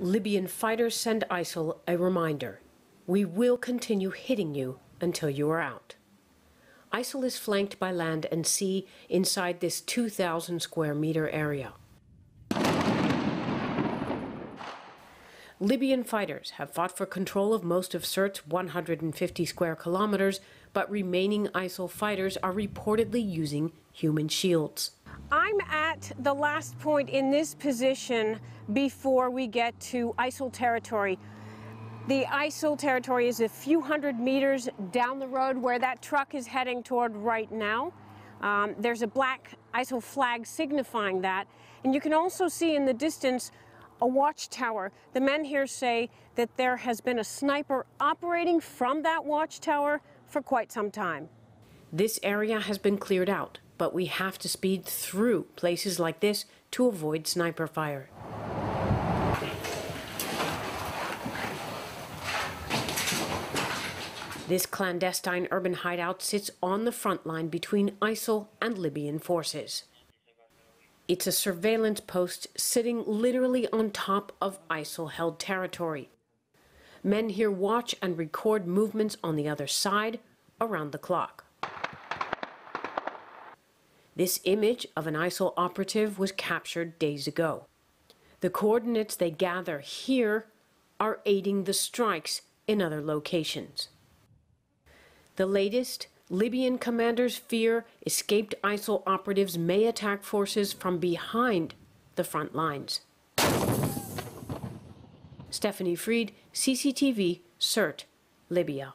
Libyan fighters send ISIL a reminder. We will continue hitting you until you are out. ISIL is flanked by land and sea inside this 2,000 square meter area. Libyan fighters have fought for control of most of Sirte's 150 square kilometers, but remaining ISIL fighters are reportedly using human shields. I'm at the last point in this position before we get to ISIL territory. The ISIL territory is a few hundred meters down the road where that truck is heading toward right now. Um, there's a black ISIL flag signifying that. And you can also see in the distance a watchtower. The men here say that there has been a sniper operating from that watchtower for quite some time. This area has been cleared out, but we have to speed through places like this to avoid sniper fire. This clandestine urban hideout sits on the front line between ISIL and Libyan forces. It's a surveillance post sitting literally on top of ISIL held territory. Men here watch and record movements on the other side around the clock. This image of an ISIL operative was captured days ago. The coordinates they gather here are aiding the strikes in other locations. The latest, Libyan commanders fear escaped ISIL operatives may attack forces from behind the front lines. Stephanie Freid, CCTV, Sirte, Libya.